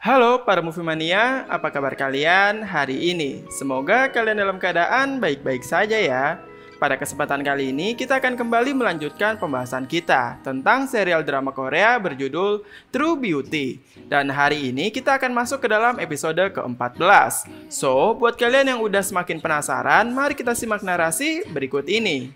Halo para movie mania, apa kabar kalian hari ini? Semoga kalian dalam keadaan baik-baik saja ya. Pada kesempatan kali ini kita akan kembali melanjutkan pembahasan kita tentang serial drama Korea berjudul True Beauty. Dan hari ini kita akan masuk ke dalam episode ke-14. So, buat kalian yang udah semakin penasaran, mari kita simak narasi berikut ini.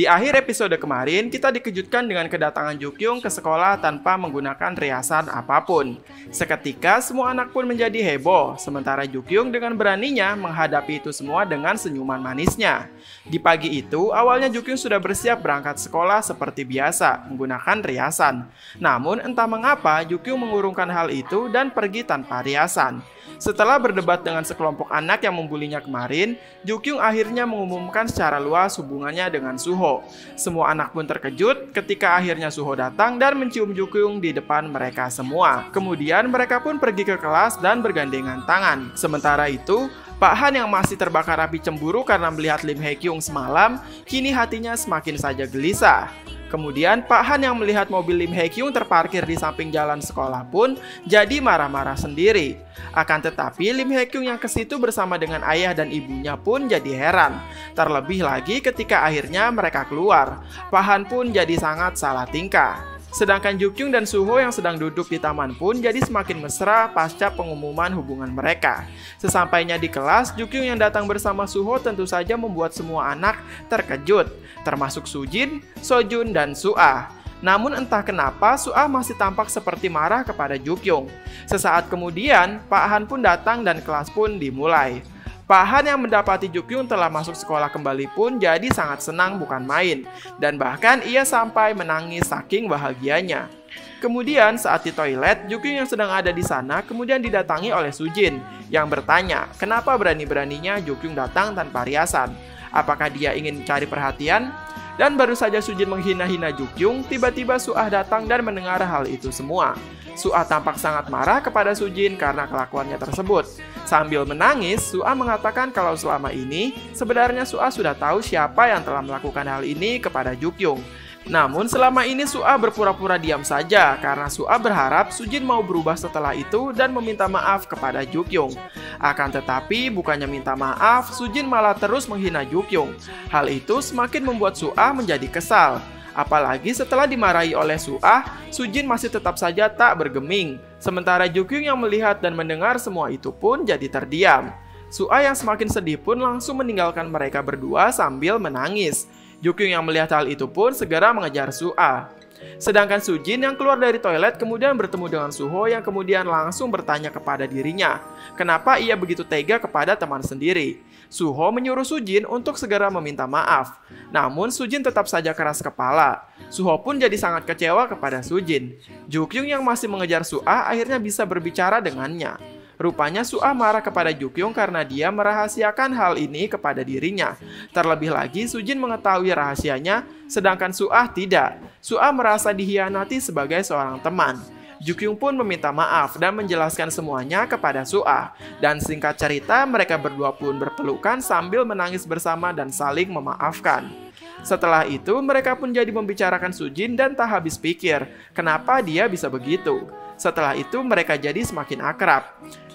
Di akhir episode kemarin, kita dikejutkan dengan kedatangan Jukyung ke sekolah tanpa menggunakan riasan apa pun. Seketika, semua anak pun menjadi heboh, sementara Jukyung dengan beraninya menghadapi itu semua dengan senyuman manisnya. Di pagi itu, awalnya Jukyung sudah bersiap berangkat sekolah seperti biasa, menggunakan riasan. Namun, entah mengapa, Jukyung mengurungkan hal itu dan pergi tanpa riasan. Setelah berdebat dengan sekelompok anak yang membulinya kemarin, Jukyung akhirnya mengumumkan secara luas hubungannya dengan Suho. Semua anak pun terkejut ketika akhirnya Suho datang dan mencium Jukyung di depan mereka semua. Kemudian mereka pun pergi ke kelas dan bergandengan tangan. Sementara itu, Pak Han yang masih terbakar api cemburu karena melihat Lim Hae Kyung semalam, kini hatinya semakin saja gelisah. Kemudian Pak Han yang melihat mobil Lim Hae Kyung terparkir di samping jalan sekolah pun jadi marah-marah sendiri. Akan tetapi Lim Hae Kyung yang ke situ bersama dengan ayah dan ibunya pun jadi heran. Terlebih lagi ketika akhirnya mereka keluar. Pak Han pun jadi sangat salah tingkah. Sedangkan Jukyung dan Suho yang sedang duduk di taman pun jadi semakin mesra pasca pengumuman hubungan mereka. Sesampainya di kelas, Jukyung yang datang bersama Suho tentu saja membuat semua anak terkejut, termasuk Sujin, Sojun, dan Suah. Namun entah kenapa Suah masih tampak seperti marah kepada Jukyung. Sesaat kemudian, Pak Han pun datang dan kelas pun dimulai. Pak Han yang mendapati Jukyung telah masuk sekolah kembali pun jadi sangat senang bukan main. Dan bahkan ia sampai menangis saking bahagianya. Kemudian saat di toilet, Jukyung yang sedang ada di sana kemudian didatangi oleh Sujin yang bertanya, kenapa berani-beraninya Jukyung datang tanpa riasan? Apakah dia ingin cari perhatian? Dan baru saja Sujin menghina-hina Jukyung, tiba-tiba Suah datang dan mendengar hal itu semua. Suah tampak sangat marah kepada Sujin karena kelakuannya tersebut. Sambil menangis, Suah mengatakan kalau selama ini sebenarnya Suah sudah tahu siapa yang telah melakukan hal ini kepada Jukyung. Namun selama ini Suah berpura-pura diam saja karena Suah berharap Sujin mau berubah setelah itu dan meminta maaf kepada Jukyung. Akan tetapi bukannya minta maaf, Sujin malah terus menghina Jukyung. Hal itu semakin membuat Suah menjadi kesal. Apalagi setelah dimarahi oleh Suah, Sujin masih tetap saja tak bergeming. Sementara Jukyung yang melihat dan mendengar semua itu pun jadi terdiam. Suah yang semakin sedih pun langsung meninggalkan mereka berdua sambil menangis. Jukyung yang melihat hal itu pun segera mengejar Suah. Sedangkan Sujin yang keluar dari toilet kemudian bertemu dengan Suho yang kemudian langsung bertanya kepada dirinya, kenapa ia begitu tega kepada teman sendiri. Suho menyuruh Sujin untuk segera meminta maaf. Namun Sujin tetap saja keras kepala. Suho pun jadi sangat kecewa kepada Sujin. Jukyung yang masih mengejar Suah akhirnya bisa berbicara dengannya. Rupanya Suah marah kepada Jukyung karena dia merahasiakan hal ini kepada dirinya. Terlebih lagi Sujin mengetahui rahasianya, sedangkan Suah tidak. Suah merasa dihianati sebagai seorang teman. Jukyung pun meminta maaf dan menjelaskan semuanya kepada Suah. Dan singkat cerita, mereka berdua pun berpelukan sambil menangis bersama dan saling memaafkan. Setelah itu, mereka pun jadi membicarakan Sujin dan tak habis pikir, kenapa dia bisa begitu. Setelah itu, mereka jadi semakin akrab.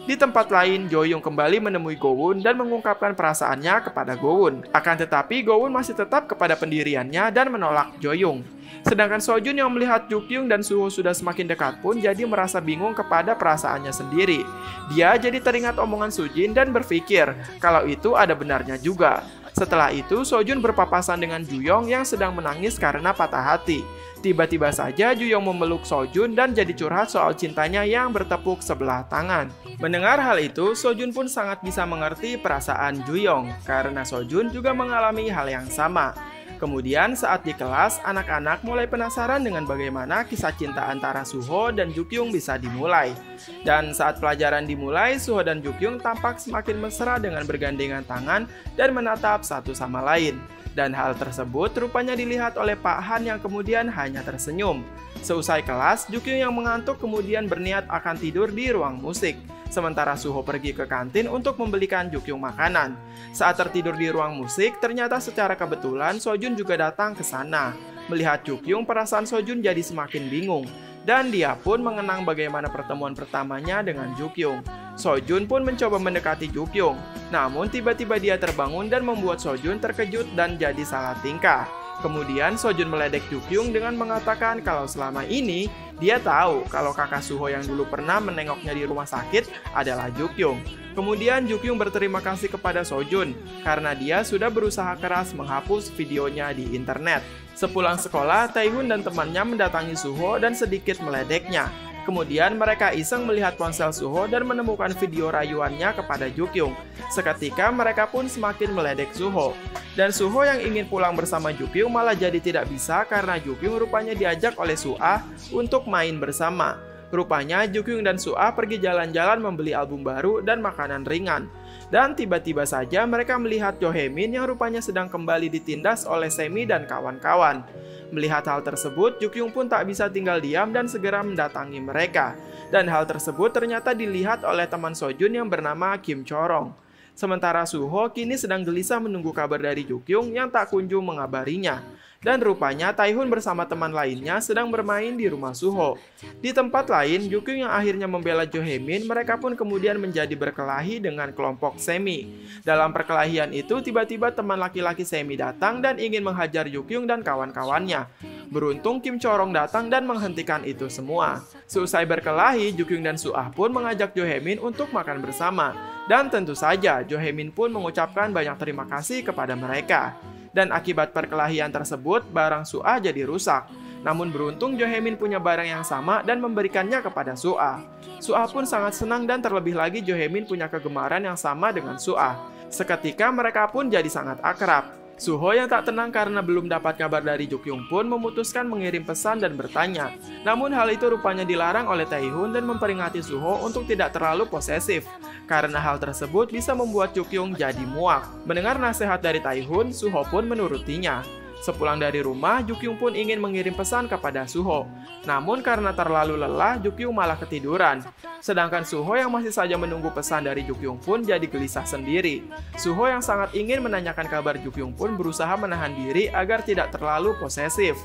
Di tempat lain, Joyung kembali menemui Gowon dan mengungkapkan perasaannya kepada Gowon. Akan tetapi, Gowon masih tetap kepada pendiriannya dan menolak Joyung. Sedangkan Sojun yang melihat Jukyung dan Suho sudah semakin dekat pun jadi merasa bingung kepada perasaannya sendiri. Dia jadi teringat omongan Sujin dan berpikir kalau itu ada benarnya juga. Setelah itu, Sojun berpapasan dengan Juyong yang sedang menangis karena patah hati. Tiba-tiba saja Juyong memeluk Sojun dan jadi curhat soal cintanya yang bertepuk sebelah tangan. Mendengar hal itu, Sojun pun sangat bisa mengerti perasaan Juyong karena Sojun juga mengalami hal yang sama. Kemudian saat di kelas, anak-anak mulai penasaran dengan bagaimana kisah cinta antara Suho dan Jukyung bisa dimulai. Dan saat pelajaran dimulai, Suho dan Jukyung tampak semakin mesra dengan bergandengan tangan dan menatap satu sama lain. Dan hal tersebut rupanya dilihat oleh Pak Han yang kemudian hanya tersenyum. Seusai kelas, Jukyung yang mengantuk kemudian berniat akan tidur di ruang musik. Sementara Suho pergi ke kantin untuk membelikan Jukyung makanan. Saat tertidur di ruang musik, ternyata secara kebetulan Sojun juga datang ke sana. Melihat Jukyung, perasaan Sojun jadi semakin bingung. Dan dia pun mengenang bagaimana pertemuan pertamanya dengan Jukyung. Sojun pun mencoba mendekati Jukyung. Namun tiba-tiba dia terbangun dan membuat Sojun terkejut dan jadi salah tingkah. Kemudian Sojun meledek Jukyung dengan mengatakan kalau selama ini dia tahu kalau kakak Suho yang dulu pernah menengoknya di rumah sakit adalah Jukyung. Kemudian Jukyung berterima kasih kepada Sojun karena dia sudah berusaha keras menghapus videonya di internet. Sepulang sekolah, Taehoon dan temannya mendatangi Suho dan sedikit meledeknya. Kemudian mereka iseng melihat ponsel Suho dan menemukan video rayuannya kepada Jukyung. Seketika mereka pun semakin meledek Suho. Dan Suho yang ingin pulang bersama Jukyung malah jadi tidak bisa karena Jukyung rupanya diajak oleh Suah untuk main bersama. Rupanya Jukyung dan Suah pergi jalan-jalan membeli album baru dan makanan ringan. Dan tiba-tiba saja mereka melihat Johemin yang rupanya sedang kembali ditindas oleh Semi dan kawan-kawan. Melihat hal tersebut, Jukyung pun tak bisa tinggal diam dan segera mendatangi mereka. Dan hal tersebut ternyata dilihat oleh teman Sojun yang bernama Kim Chorong. Sementara Suho kini sedang gelisah menunggu kabar dari Jukyung yang tak kunjung mengabarinya. Dan rupanya Taihun bersama teman lainnya sedang bermain di rumah Suho. Di tempat lain, Jukyung yang akhirnya membela Johemin, mereka pun kemudian menjadi berkelahi dengan kelompok Semi. Dalam perkelahian itu, tiba-tiba teman laki-laki Semi datang dan ingin menghajar Jukyung dan kawan-kawannya. Beruntung Kim Chorong datang dan menghentikan itu semua. Seusai berkelahi, Jukyung dan Suah pun mengajak Johemin untuk makan bersama. Dan tentu saja, Johemin pun mengucapkan banyak terima kasih kepada mereka dan akibat perkelahian tersebut barang Su'a jadi rusak. Namun beruntung Johemin punya barang yang sama dan memberikannya kepada Su'a. Su'a pun sangat senang dan terlebih lagi Johemin punya kegemaran yang sama dengan Su'a. Seketika mereka pun jadi sangat akrab. Suho yang tak tenang karena belum dapat kabar dari Jukyung pun memutuskan mengirim pesan dan bertanya. Namun hal itu rupanya dilarang oleh Taehun dan memperingati Suho untuk tidak terlalu posesif. Karena hal tersebut bisa membuat Jukyung jadi muak. Mendengar nasihat dari Taehun, Suho pun menurutinya. Sepulang dari rumah, Jukyung pun ingin mengirim pesan kepada Suho. Namun karena terlalu lelah, Jukyung malah ketiduran. Sedangkan Suho yang masih saja menunggu pesan dari Jukyung pun jadi gelisah sendiri. Suho yang sangat ingin menanyakan kabar Jukyung pun berusaha menahan diri agar tidak terlalu posesif.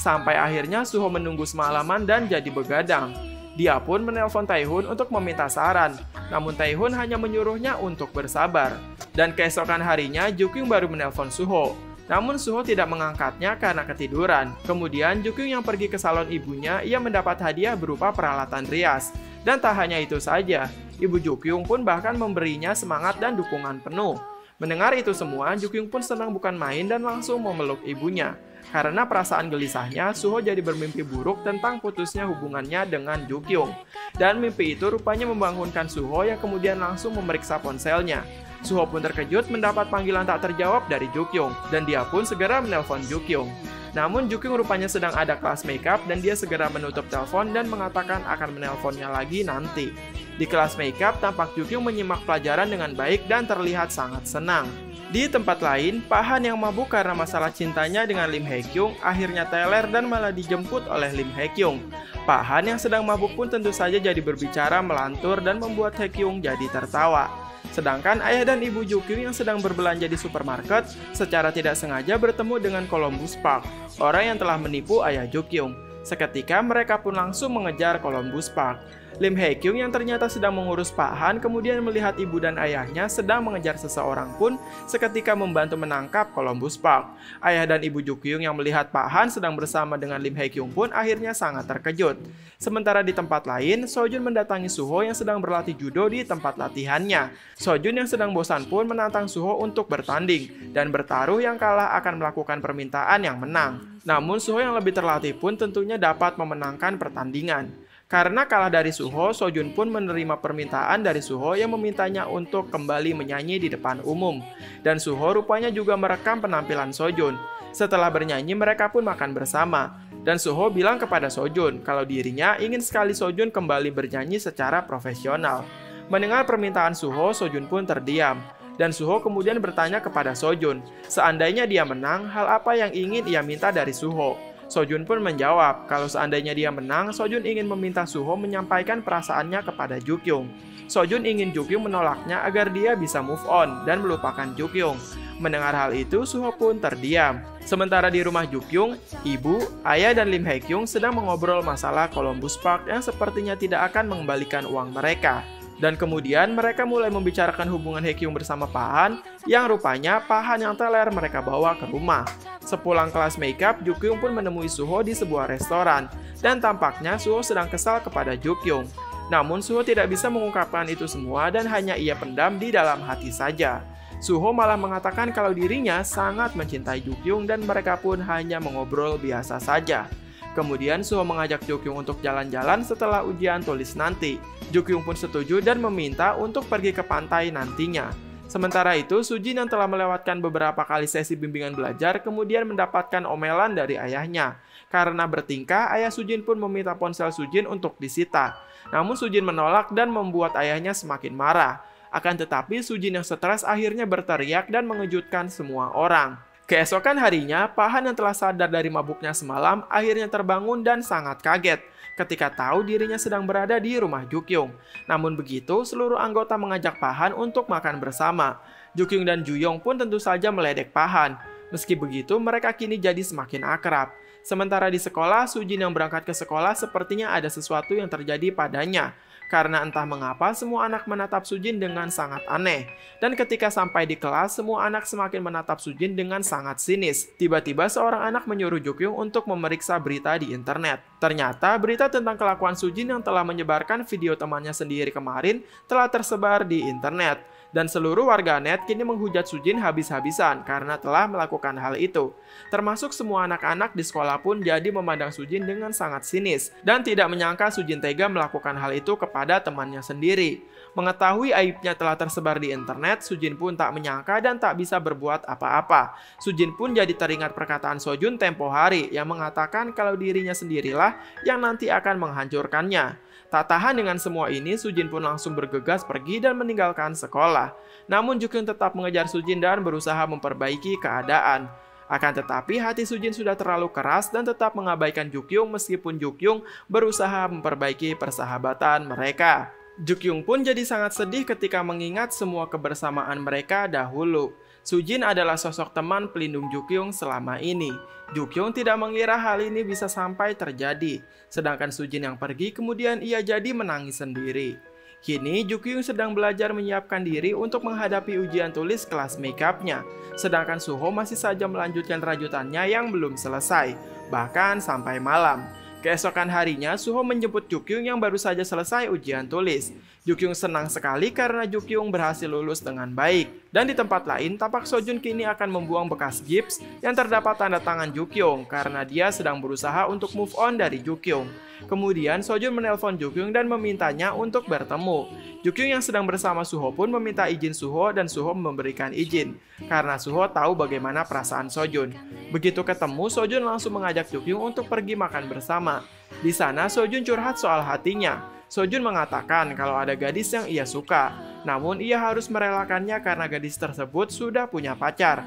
Sampai akhirnya Suho menunggu semalaman dan jadi begadang. Dia pun menelpon Taihun untuk meminta saran, namun Taihun hanya menyuruhnya untuk bersabar. Dan keesokan harinya, Jukyung baru menelpon Suho. Namun Suho tidak mengangkatnya karena ketiduran. Kemudian Jukyung yang pergi ke salon ibunya, ia mendapat hadiah berupa peralatan rias. Dan tak hanya itu saja, ibu Jukyung pun bahkan memberinya semangat dan dukungan penuh. Mendengar itu semua, Jukyung pun senang bukan main dan langsung memeluk ibunya. Karena perasaan gelisahnya, Suho jadi bermimpi buruk tentang putusnya hubungannya dengan Jukyung. Dan mimpi itu rupanya membangunkan Suho yang kemudian langsung memeriksa ponselnya. Suho pun terkejut mendapat panggilan tak terjawab dari Jukyung, dan dia pun segera menelpon Jukyung. Namun Jukyung rupanya sedang ada kelas makeup dan dia segera menutup telepon dan mengatakan akan menelponnya lagi nanti. Di kelas makeup tampak Jukyung menyimak pelajaran dengan baik dan terlihat sangat senang. Di tempat lain, Pak Han yang mabuk karena masalah cintanya dengan Lim Hae Kyung akhirnya teler dan malah dijemput oleh Lim Hae Kyung. Pak Han yang sedang mabuk pun tentu saja jadi berbicara melantur dan membuat Hae Kyung jadi tertawa. Sedangkan ayah dan ibu Jukyung yang sedang berbelanja di supermarket secara tidak sengaja bertemu dengan Columbus Park, orang yang telah menipu ayah Jukyung. Seketika mereka pun langsung mengejar Columbus Park. Lim Hae Kyung yang ternyata sedang mengurus Pak Han kemudian melihat ibu dan ayahnya sedang mengejar seseorang pun seketika membantu menangkap Columbus Park. Ayah dan ibu Ju Kyung yang melihat Pak Han sedang bersama dengan Lim Hae Kyung pun akhirnya sangat terkejut. Sementara di tempat lain, Sojun mendatangi Suho yang sedang berlatih judo di tempat latihannya. Sojun yang sedang bosan pun menantang Suho untuk bertanding dan bertaruh yang kalah akan melakukan permintaan yang menang. Namun Suho yang lebih terlatih pun tentunya dapat memenangkan pertandingan. Karena kalah dari Suho, Sojun pun menerima permintaan dari Suho yang memintanya untuk kembali menyanyi di depan umum. Dan Suho rupanya juga merekam penampilan Sojun. Setelah bernyanyi, mereka pun makan bersama. Dan Suho bilang kepada Sojun kalau dirinya ingin sekali Sojun kembali bernyanyi secara profesional. Mendengar permintaan Suho, Sojun pun terdiam. Dan Suho kemudian bertanya kepada Sojun, seandainya dia menang, hal apa yang ingin ia minta dari Suho? Sojun pun menjawab kalau seandainya dia menang, Sojun ingin meminta Suho menyampaikan perasaannya kepada Jukyung. Sojun ingin Jukyung menolaknya agar dia bisa move on dan melupakan Jukyung. Mendengar hal itu, Suho pun terdiam. Sementara di rumah Jukyung, ibu, ayah, dan Lim Hae-kyung sedang mengobrol masalah Columbus Park yang sepertinya tidak akan mengembalikan uang mereka. Dan kemudian mereka mulai membicarakan hubungan Hae-kyung bersama Pahan, yang rupanya Pahan yang teler mereka bawa ke rumah. Sepulang kelas makeup, Jukyung pun menemui Suho di sebuah restoran, dan tampaknya Suho sedang kesal kepada Jukyung. Namun Suho tidak bisa mengungkapkan itu semua dan hanya ia pendam di dalam hati saja. Suho malah mengatakan kalau dirinya sangat mencintai Jukyung dan mereka pun hanya mengobrol biasa saja. Kemudian Suho mengajak Jukyung untuk jalan-jalan setelah ujian tulis nanti. Jukyung pun setuju dan meminta untuk pergi ke pantai nantinya. Sementara itu, Sujin yang telah melewatkan beberapa kali sesi bimbingan belajar kemudian mendapatkan omelan dari ayahnya. Karena bertingkah, ayah Sujin pun meminta ponsel Sujin untuk disita. Namun Sujin menolak dan membuat ayahnya semakin marah. Akan tetapi Sujin yang stres akhirnya berteriak dan mengejutkan semua orang. Keesokan harinya, Pahan yang telah sadar dari mabuknya semalam akhirnya terbangun dan sangat kaget ketika tahu dirinya sedang berada di rumah Jukyung. Namun begitu, seluruh anggota mengajak Pahan untuk makan bersama. Jukyung dan Juyong pun tentu saja meledek Pahan. Meski begitu, mereka kini jadi semakin akrab. Sementara di sekolah, Sujin yang berangkat ke sekolah sepertinya ada sesuatu yang terjadi padanya. Karena entah mengapa semua anak menatap Sujin dengan sangat aneh. Dan ketika sampai di kelas, semua anak semakin menatap Sujin dengan sangat sinis. Tiba-tiba seorang anak menyuruh Jukyung untuk memeriksa berita di internet. Ternyata berita tentang kelakuan Sujin yang telah menyebarkan video temannya sendiri kemarin telah tersebar di internet dan seluruh warganet kini menghujat Sujin habis-habisan karena telah melakukan hal itu. Termasuk semua anak-anak di sekolah pun jadi memandang Sujin dengan sangat sinis dan tidak menyangka Sujin tega melakukan hal itu kepada temannya sendiri. Mengetahui aibnya telah tersebar di internet, Sujin pun tak menyangka dan tak bisa berbuat apa-apa. Sujin pun jadi teringat perkataan Sojun tempo hari yang mengatakan kalau dirinya sendirilah yang nanti akan menghancurkannya. Tak tahan dengan semua ini, Sujin pun langsung bergegas pergi dan meninggalkan sekolah. Namun Jukyung tetap mengejar Sujin dan berusaha memperbaiki keadaan. Akan tetapi hati Sujin sudah terlalu keras dan tetap mengabaikan Jukyung meskipun Jukyung berusaha memperbaiki persahabatan mereka. Jukyung pun jadi sangat sedih ketika mengingat semua kebersamaan mereka dahulu. Sujin adalah sosok teman pelindung Jukyung selama ini. Jukyung tidak mengira hal ini bisa sampai terjadi. Sedangkan Sujin yang pergi kemudian ia jadi menangis sendiri. Kini Jukyung sedang belajar menyiapkan diri untuk menghadapi ujian tulis kelas makeupnya. Sedangkan Suho masih saja melanjutkan rajutannya yang belum selesai, bahkan sampai malam. Keesokan harinya, Suho menjemput Jukyung yang baru saja selesai ujian tulis. Jukyung senang sekali karena Jukyung berhasil lulus dengan baik. Dan di tempat lain, tapak Sojun kini akan membuang bekas gips yang terdapat tanda tangan Jukyung karena dia sedang berusaha untuk move on dari Jukyung. Kemudian Sojun menelpon Jukyung dan memintanya untuk bertemu. Jukyung yang sedang bersama Suho pun meminta izin Suho dan Suho memberikan izin karena Suho tahu bagaimana perasaan Sojun. Begitu ketemu, Sojun langsung mengajak Jukyung untuk pergi makan bersama. Di sana Sojun curhat soal hatinya. Sojun mengatakan kalau ada gadis yang ia suka, namun ia harus merelakannya karena gadis tersebut sudah punya pacar.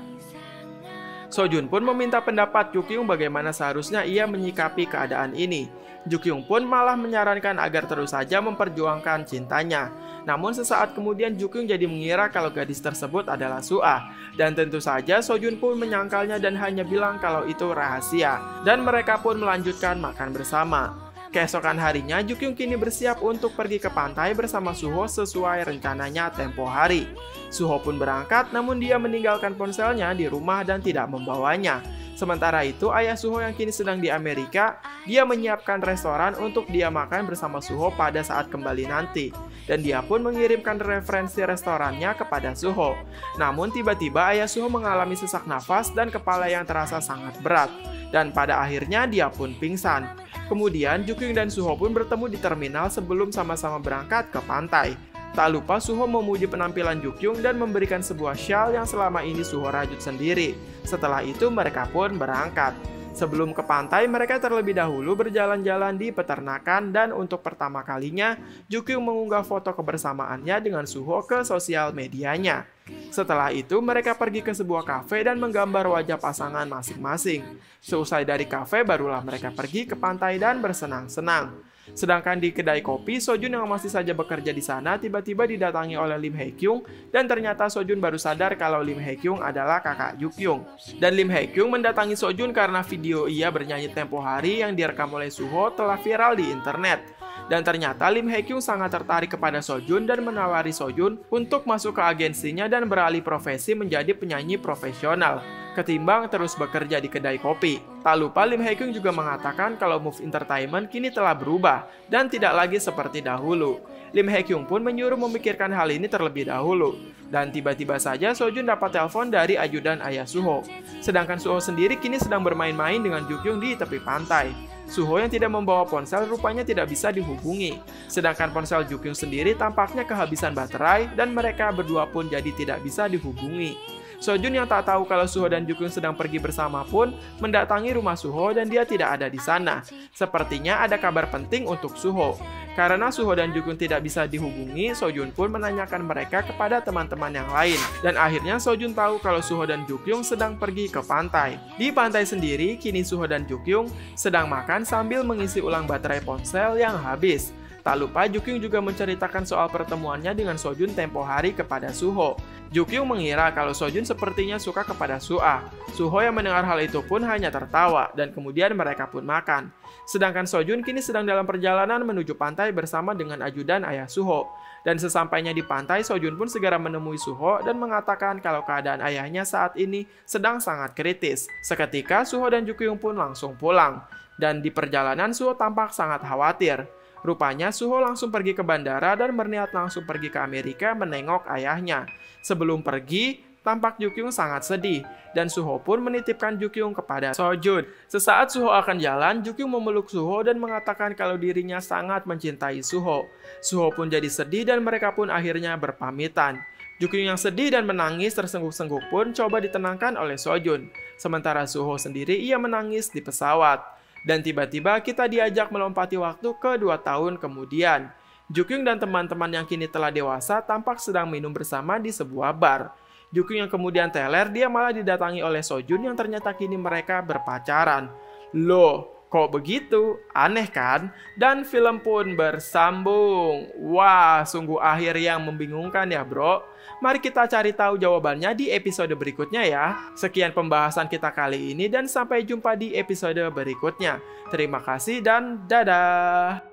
Sojun pun meminta pendapat Jukyung bagaimana seharusnya ia menyikapi keadaan ini. Jukyung pun malah menyarankan agar terus saja memperjuangkan cintanya. Namun sesaat kemudian Jukyung jadi mengira kalau gadis tersebut adalah Suah. Dan tentu saja Sojun pun menyangkalnya dan hanya bilang kalau itu rahasia. Dan mereka pun melanjutkan makan bersama. Keesokan harinya, Jukyung kini bersiap untuk pergi ke pantai bersama Suho sesuai rencananya tempo hari. Suho pun berangkat, namun dia meninggalkan ponselnya di rumah dan tidak membawanya. Sementara itu, ayah Suho yang kini sedang di Amerika, dia menyiapkan restoran untuk dia makan bersama Suho pada saat kembali nanti. Dan dia pun mengirimkan referensi restorannya kepada Suho. Namun tiba-tiba ayah Suho mengalami sesak nafas dan kepala yang terasa sangat berat. Dan pada akhirnya dia pun pingsan. Kemudian Jukyung dan Suho pun bertemu di terminal sebelum sama-sama berangkat ke pantai. Tak lupa Suho memuji penampilan Jukyung dan memberikan sebuah shawl yang selama ini Suho rajut sendiri. Setelah itu mereka pun berangkat. Sebelum ke pantai, mereka terlebih dahulu berjalan-jalan di peternakan dan untuk pertama kalinya, Jukyung mengunggah foto kebersamaannya dengan Suho ke sosial medianya. Setelah itu, mereka pergi ke sebuah kafe dan menggambar wajah pasangan masing-masing. Seusai dari kafe, barulah mereka pergi ke pantai dan bersenang-senang. Sedangkan di kedai kopi, Sojun yang masih saja bekerja di sana tiba-tiba didatangi oleh Lim Hae Kyung dan ternyata Sojun baru sadar kalau Lim Hae Kyung adalah kakak Kyung. Dan Lim Hae Kyung mendatangi Sojun karena video ia bernyanyi tempo hari yang direkam oleh Suho telah viral di internet. Dan ternyata Lim Hae Kyung sangat tertarik kepada Sojun dan menawari Sojun untuk masuk ke agensinya dan beralih profesi menjadi penyanyi profesional ketimbang terus bekerja di kedai kopi. Tak lupa Lim Hae Kyung juga mengatakan kalau Move Entertainment kini telah berubah dan tidak lagi seperti dahulu. Lim Hae Kyung pun menyuruh memikirkan hal ini terlebih dahulu. Dan tiba-tiba saja Sojun dapat telepon dari ajudan ayah Suho. Sedangkan Suho sendiri kini sedang bermain-main dengan Jukyung di tepi pantai. Suho yang tidak membawa ponsel rupanya tidak bisa dihubungi. Sedangkan ponsel Jukyung sendiri tampaknya kehabisan baterai dan mereka berdua pun jadi tidak bisa dihubungi. Sojun yang tak tahu kalau Suho dan Jukyung sedang pergi bersama pun mendatangi rumah Suho dan dia tidak ada di sana. Sepertinya ada kabar penting untuk Suho. Karena Suho dan Jukyung tidak bisa dihubungi, Sojun pun menanyakan mereka kepada teman-teman yang lain. Dan akhirnya Sojun tahu kalau Suho dan Jukyung sedang pergi ke pantai. Di pantai sendiri, kini Suho dan Jukyung sedang makan sambil mengisi ulang baterai ponsel yang habis. Tak lupa Jukyung juga menceritakan soal pertemuannya dengan Sojun tempo hari kepada Suho. Jukyung mengira kalau Sojun sepertinya suka kepada Suah. Suho yang mendengar hal itu pun hanya tertawa dan kemudian mereka pun makan. Sedangkan Sojun kini sedang dalam perjalanan menuju pantai bersama dengan ajudan ayah Suho. Dan sesampainya di pantai, Sojun pun segera menemui Suho dan mengatakan kalau keadaan ayahnya saat ini sedang sangat kritis. Seketika, Suho dan Jukyung pun langsung pulang. Dan di perjalanan, Suho tampak sangat khawatir. Rupanya Suho langsung pergi ke bandara dan berniat langsung pergi ke Amerika menengok ayahnya. Sebelum pergi, tampak Jukyung sangat sedih, dan Suho pun menitipkan Jukyung kepada Sojun. Sesaat Suho akan jalan, Jukyung memeluk Suho dan mengatakan kalau dirinya sangat mencintai Suho. Suho pun jadi sedih dan mereka pun akhirnya berpamitan. Jukyung yang sedih dan menangis tersengguk-sengguk pun coba ditenangkan oleh Sojun. Sementara Suho sendiri ia menangis di pesawat. Dan tiba-tiba kita diajak melompati waktu ke dua tahun kemudian. Jukyung dan teman-teman yang kini telah dewasa tampak sedang minum bersama di sebuah bar. Jukyung yang kemudian teler, dia malah didatangi oleh Sojun yang ternyata kini mereka berpacaran. Loh, Kok begitu? Aneh kan? Dan film pun bersambung. Wah, sungguh akhir yang membingungkan ya bro. Mari kita cari tahu jawabannya di episode berikutnya ya. Sekian pembahasan kita kali ini dan sampai jumpa di episode berikutnya. Terima kasih dan dadah.